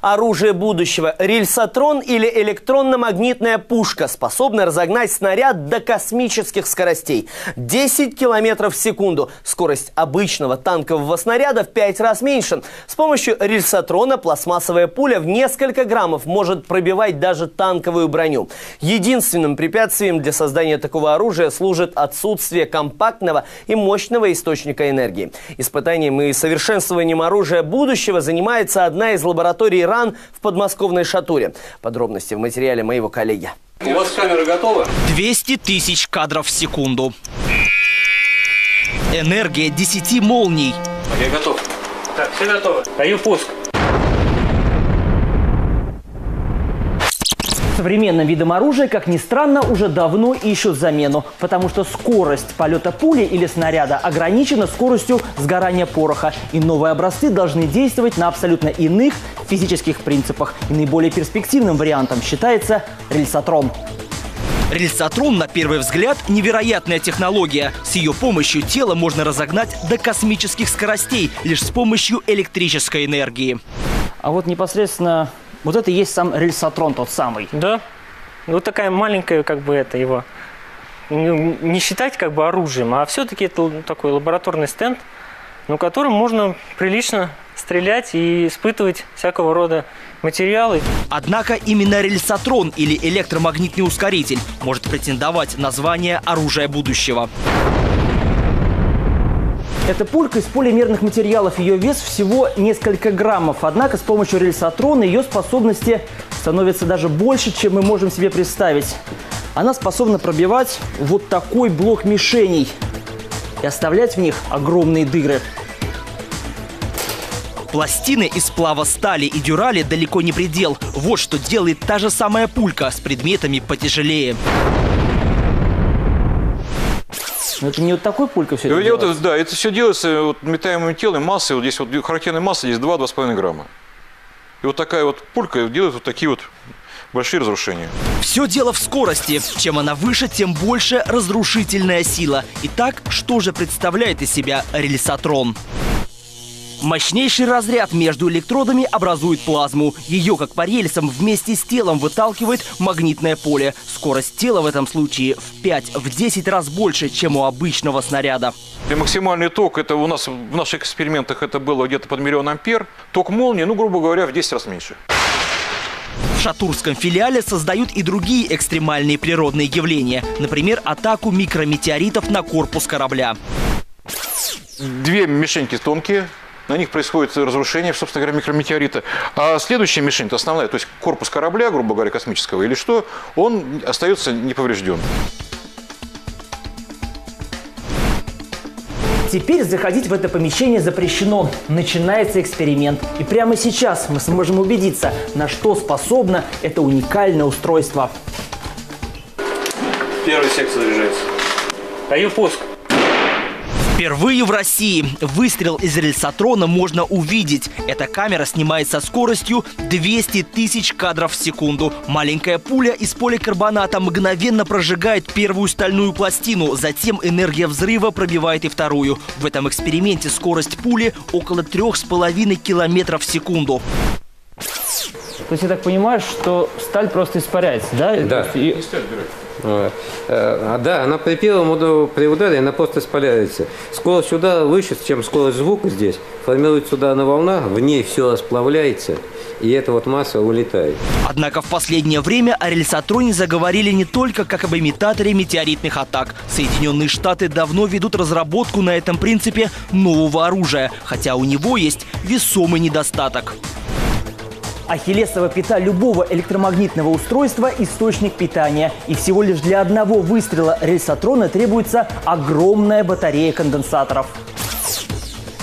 Оружие будущего – рельсотрон или электронно-магнитная пушка, способна разогнать снаряд до космических скоростей. 10 километров в секунду. Скорость обычного танкового снаряда в 5 раз меньше. С помощью рельсотрона пластмассовая пуля в несколько граммов может пробивать даже танковую броню. Единственным препятствием для создания такого оружия служит отсутствие компактного и мощного источника энергии. Испытанием и совершенствованием оружия будущего занимается одна из лабораторий РАН в подмосковной Шатуре. Подробности в материале моего коллеги. У вас камера готова? 200 тысяч кадров в секунду. Энергия 10 молний. Я готов. Так, все готово. Даю пуск. Современным видом оружия, как ни странно, уже давно ищут замену, потому что скорость полета пули или снаряда ограничена скоростью сгорания пороха, и новые образцы должны действовать на абсолютно иных физических принципах. И наиболее перспективным вариантом считается рельсотрон. Рельсотрон, на первый взгляд, невероятная технология. С ее помощью тело можно разогнать до космических скоростей лишь с помощью электрической энергии. А вот непосредственно вот это и есть сам рельсотрон тот самый. Да. Вот такая маленькая, как бы это его. Не считать как бы оружием, а все-таки это такой лабораторный стенд, на котором можно прилично стрелять и испытывать всякого рода материалы. Однако именно рельсотрон или электромагнитный ускоритель может претендовать на звание оружия будущего. Это пулька из полимерных материалов. Ее вес всего несколько граммов. Однако с помощью рельсотрона ее способности становятся даже больше, чем мы можем себе представить. Она способна пробивать вот такой блок мишеней и оставлять в них огромные дыры. Пластины из сплава стали и дюрали далеко не предел. Вот что делает та же самая пулька с предметами потяжелее. Но это не вот такой пулькой все это вот это, делается. да, это все делается вот, метаемым телом, массой. Вот здесь вот характерная масса, здесь 2-2,5 грамма. И вот такая вот пулька делает вот такие вот большие разрушения. Все дело в скорости. Чем она выше, тем больше разрушительная сила. Итак, что же представляет из себя рельсотрон? Мощнейший разряд между электродами образует плазму. Ее, как по рельсам, вместе с телом выталкивает магнитное поле. Скорость тела в этом случае в 5-10 раз больше, чем у обычного снаряда. И максимальный ток, это у нас в наших экспериментах это было где-то под миллион ампер. Ток молнии, ну, грубо говоря, в 10 раз меньше. В шатурском филиале создают и другие экстремальные природные явления. Например, атаку микрометеоритов на корпус корабля. Две мишеньки тонкие, на них происходит разрушение, собственно говоря, микрометеорита. А следующая мишень, это основная, то есть корпус корабля, грубо говоря, космического или что, он остается неповрежденным. Теперь заходить в это помещение запрещено. Начинается эксперимент. И прямо сейчас мы сможем убедиться, на что способно это уникальное устройство. Первая секция заряжается. Даю пуск. Впервые в России выстрел из рельсотрона можно увидеть. Эта камера снимает со скоростью 200 тысяч кадров в секунду. Маленькая пуля из поликарбоната мгновенно прожигает первую стальную пластину. Затем энергия взрыва пробивает и вторую. В этом эксперименте скорость пули около 3,5 километров в секунду. То есть я так понимаю, что сталь просто испаряется, да? Да. И- а, Да, она при первом при ударе она просто испаляется. Скорость сюда выше, чем скорость звука здесь. Формируется ударная волна, в ней все расплавляется, и эта вот масса улетает. Однако в последнее время о рельсотроне заговорили не только как об имитаторе метеоритных атак. Соединенные Штаты давно ведут разработку на этом принципе нового оружия, хотя у него есть весомый недостаток. Ахиллесова пята любого электромагнитного устройства – источник питания. И всего лишь для одного выстрела рельсотрона требуется огромная батарея конденсаторов.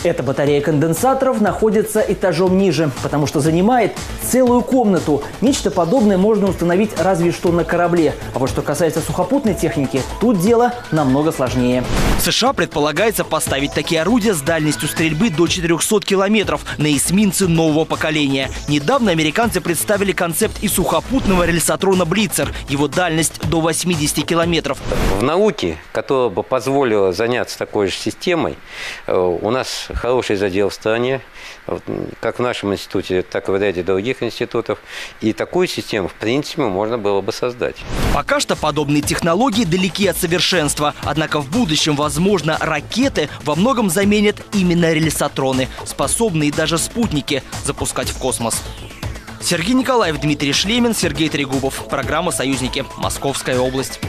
Эта батарея конденсаторов находится этажом ниже, потому что занимает целую комнату. Нечто подобное можно установить разве что на корабле. А вот что касается сухопутной техники, тут дело намного сложнее. В США предполагается поставить такие орудия с дальностью стрельбы до 400 километров на эсминцы нового поколения. Недавно американцы представили концепт и сухопутного рельсотрона «Блицер». Его дальность до 80 километров. В науке, которая бы позволила заняться такой же системой, э, у нас хороший задел в стране, как в нашем институте, так и в ряде других институтов. И такую систему, в принципе, можно было бы создать. Пока что подобные технологии далеки от совершенства. Однако в будущем, возможно, ракеты во многом заменят именно рельсотроны, способные даже спутники запускать в космос. Сергей Николаев, Дмитрий Шлемин, Сергей Трегубов. Программа «Союзники». Московская область.